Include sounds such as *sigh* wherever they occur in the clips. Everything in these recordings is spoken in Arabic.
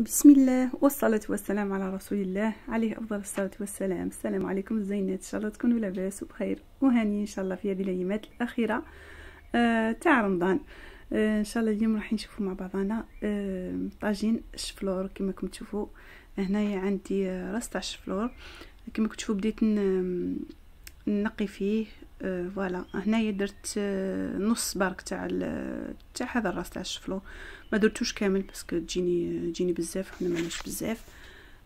بسم الله والصلاة والسلام على رسول الله عليه أفضل الصلاة والسلام السلام عليكم الزينات إن شاء الله تكونوا لاباس وبخير وهاني إن شاء الله في هذه الأيامات الأخيرة آه تاع رمضان آه إن شاء الله اليوم راح نشوفوا مع بعضنا آه طاجين الشفلور كما راكم تشوفوا هنايا عندي آه راس تاع الشفلور كما تشوفوا بديت نقي فيه آه voilà هنايا درت آه نص برك تاع تاع هذا الراس تاع الشفلور ما درتوش كامل parce que تجيني تجيني بزاف حنا ماناش بزاف.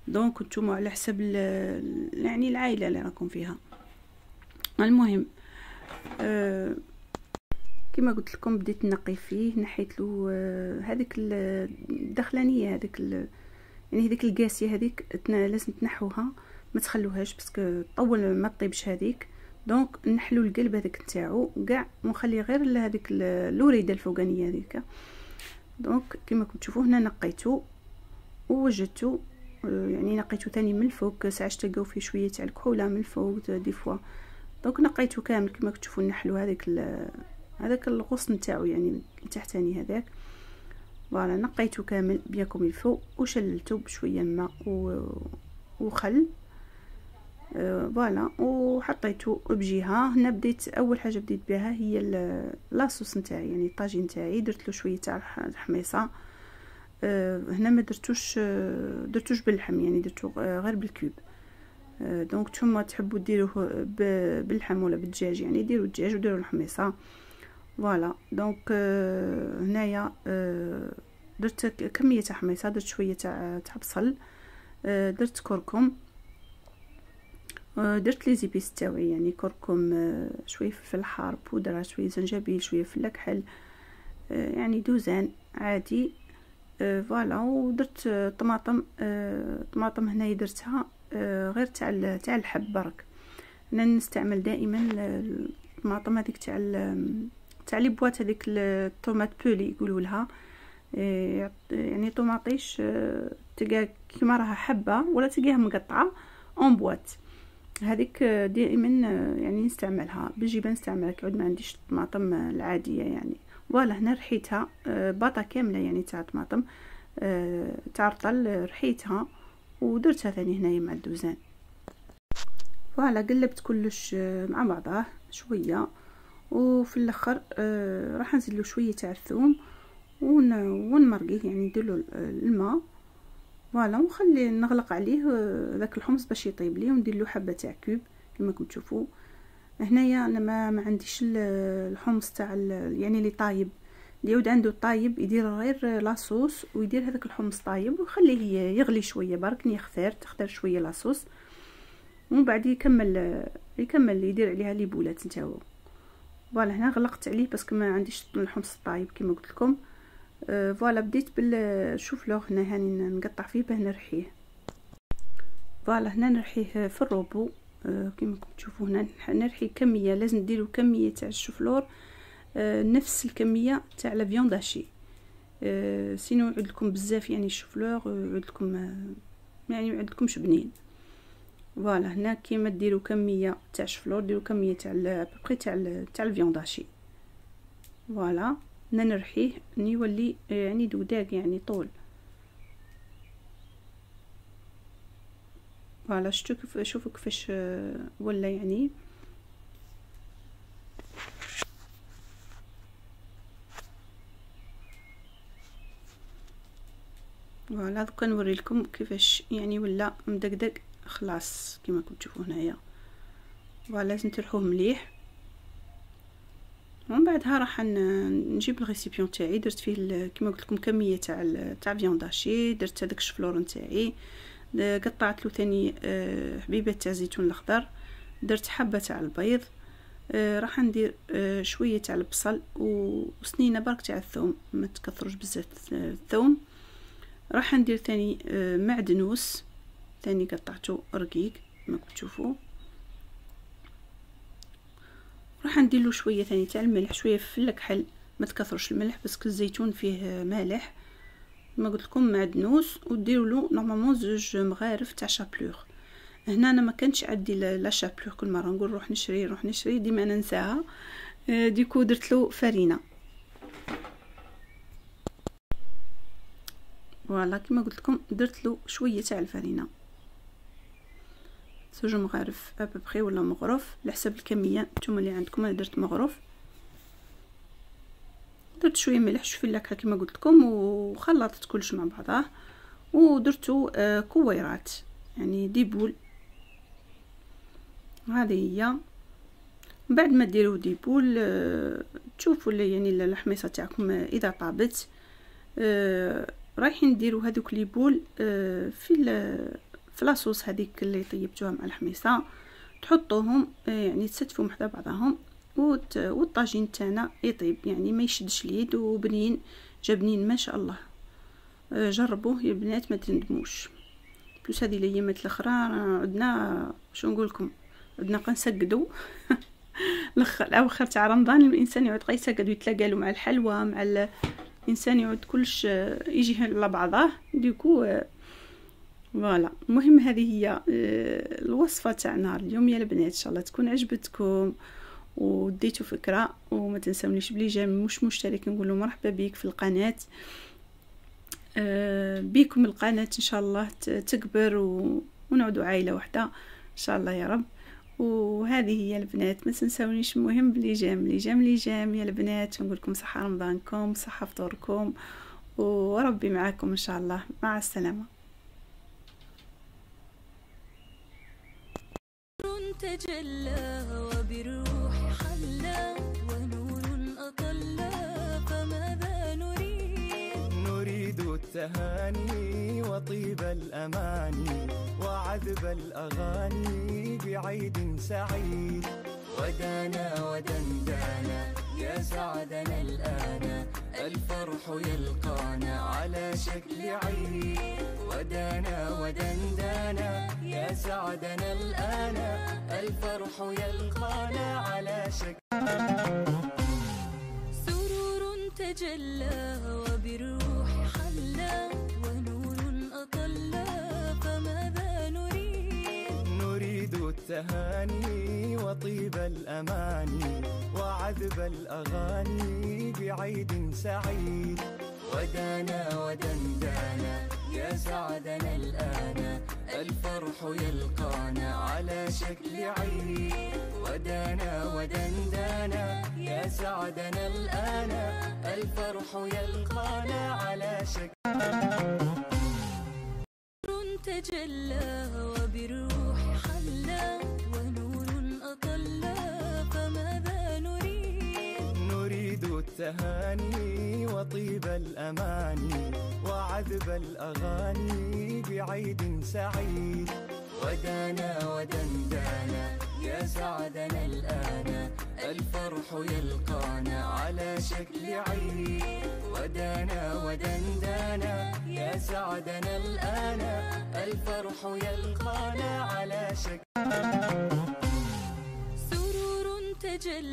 donc نتوما على حسب يعني العائلة اللي راكم فيها. المهم آه كما قلت لكم بديت نقي فيه نحيت له هذيك الدخلانية هذيك يعني هذيك القاسية هذيك لازم تنحوها. ما تخلوهاش parce que طول ما طيبش هذيك. donc نحلو القلب هذاك نتاعو كاع ونخلي غير هذيك الوريده الفوقانية هذيك. donc كما كنتم تشوفوا هنا نقيتو ووجدتو يعني نقيتو تاني من الفوق ساعات تلقاو فيه شوية تاع الكحولة من الفوق des fois. donc نقيتو كامل كما كتشوفوا نحلو هذاك هذاك الغصن نتاعو يعني التحتاني هذاك. voilà نقيتو كامل بياكم الفوق وشللتو بشوية ماء وخل. voilà وحطيته بجهه هنا بديت أول حاجة بديت بها هي la sauce نتاعي يعني الطاجين نتاعي. درت له شوية تاع الحميصة. أه هنا ما درتوش درتوش باللحم يعني درتو غير بال cube donc نتوما تحبوا ديروه باللحم ولا بالدجاج يعني ديروا الدجاج وديروا الحميصة. voilà donc هنايا درت كمية تاع حميصة. درت شوية تاع تاع بصل. درت كركم. درت les épices تاوعي يعني كركم شوية فلفل حار بودره شوية زنجبيل شوية فلفل كحل يعني دوزان عادي voilà. ودرت طماطم طماطم هنايا درتها غير تاع تاع الحب برك. أنا نستعمل دائما الطماطم هذيك تاع تاع لي بواط هذيك الطوماط بولي يقولوا لها. يعني طوماطيش تلقى كيما راها حبة ولا تلقاها مقطعة أون بواط. هذيك دائما يعني نستعملها. بالجبن نستعملها كعود ما عنديش الطماطم العادية يعني. فوالا هنا رحيتها باطه كاملة يعني تاع طماطم تاع رطل رحيتها ودرتها ثاني هنايا مع الدوزان. voilà قلبت كلش مع بعضه شوية. وفي الأخر راح نزيد له شوية تاع الثوم ونمرقيه يعني ندير له الماء. voilà ونخلي نغلق عليه ذاك الحمص باش يطيب لي وندير له حبة تاع cube كما كنت تشوفوا هنايا أنا ما, ما عنديش الحمص تاع يعني اللي طايب. اللي يعود عنده طايب يدير غير la sauce ويدير هذاك الحمص طايب ويخليه يغلي شوية برك يختار تختار شوية la sauce ومن بعد يكمل يكمل يدير عليها les boulettes نتاعو. voilà هنا غلقت عليه parce que ما عنديش الحمص الطايب كما قلت لكم. voilà بديت بالشوفلوغ هنا هاني نقطع فيه باه نرحيه. voilà هنا نرحيه في الروبو. كما تشوفوا هنا نرحي كمية لازم ديروا كمية تاع الشوفلور نفس الكمية تاع la viande hachée. sinon يعود لكم بزاف يعني الشوفلور يعود لكم يعني يعود لكمش بنين. فوالا هنا كيما ديروا كمية تاع الشوفلور ديروا كمية تاع ابري تاع تاع الفيوند هاشي. فوالا نرحيه يولي يعني دوداق يعني طول. فوالا شتو كيف شوفوا كيفاش ولا يعني. voilà دوكا نوري لكم كيفاش يعني ولا مدقدق. خلاص كما كنتو تشوفوا هنايا. voilà لازم ترحوه مليح. ومن بعدها راح نجيب ال récipient تاعي. درت فيه كما قلت لكم كمية تاع تاع viande hachée. درت هذاك الشفلور نتاعي. قطعت له ثاني حبيبة تاع الزيتون الأخضر. درت حبة تاع البيض. راح ندير شوية تاع البصل وسنينه برك تاع الثوم. ما تكثروش بزاف الثوم. راح ندير ثاني معدنوس. ثاني قطعته رقيق كما تشوفوا راح ندير له شوية ثاني تاع الملح شوية فلفل كحل ما تكثرش الملح بس الزيتون فيه مالح. ما قلت لكم معدنوس وديروا له normalement زوج مغارف تاع chapelure. هنا أنا ما كانش عندي la chapelure كل مرة نقول روح نشري روح نشري ديما ننساها du coup درت له فرينه voilà كما قلت لكم درت له شوية تاع الفرينه زوج مغارف ابوبخي ولا مغروف على حسب الكمية. نتوما اللي عندكم أنا درت مغروف. درت شوية ملح شوية لاكه كما قلت لكم وخلطت كلش مع بعضه ودرتو آه كويرات يعني des boules هذه هي. بعد ما ديروا ديبول آه تشوفوا يعني الحميصة تاعكم إذا طابت. آه رايحين نديروا هذوك لي بول آه في في لاصوص هذيك اللي طيبتوها مع الحميصة. تحطوهم آه يعني تستفوا محدا بعضهم والطاجين تاعنا يطيب يعني ما يشدش اليد وبنين جبنين ما شاء الله. آه، جربوه يا بنات ما تندموش. بلوس هذه الايامات الأخرى عندنا شو نقول لكم عندنا قنسقدو. *laughs* الأواخر تاع رمضان الإنسان يعود غيسقد ويتلاقى له مع الحلوى مع الإنسان يعود كلش آه، يجي على بعضه ديكو فوالا. المهم هذه هي الوصفة تاع نهار اليوم. يا البنات إن شاء الله تكون عجبتكم. وديتو فكرة وما تنسونيش بلي جا مش مشترك نقول له مرحبا بك في القناة. آه بيكم القناة إن شاء الله تكبر ونعودوا عائلة واحدة إن شاء الله يا رب. وهذه هي البنات ما تنسونيش المهم بلي جام لي جام لي جام يا البنات نقول لكم صحة رمضانكم صحة فطوركم. وربي معاكم إن شاء الله. مع السلامة. تجلى وبالروح حلى ونور أطلى فماذا نريد؟ نريد التهاني وطيب الأماني وعذب الأغاني بعيد سعيد. ودانا ودندانا يا سعدنا الآن الفرح يلقانا على شكل عيد. ودانا ودندانا يا سعدنا الآن الفرح يلقانا على شكل سرور تجلى وبالروح حلى ونور أطلى فماذا نريد؟ نريد التهاني وطيب الأماني وعذب الأغاني بعيد سعيد. ودانا ودندانا يا سعدنا الآن. الفرح يلقانا على شكل عيد ودانا ودندانا يا سعدنا الآن. الفرح يلقانا على شكل تجلى وبالروح حلى ونور أطلى فماذا نريد؟ نريد التهاني. وطيب الأماني وعذب الأغاني بعيد سعيد. ودانا ودندانا يا سعدنا الآن. الفرح يلقانا على شكل عيد. ودانا ودندانا يا سعدنا الآن. الفرح يلقانا على شكل سرور تجلى